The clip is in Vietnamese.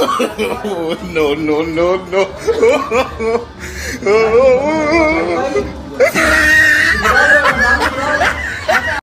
no, no, no, no.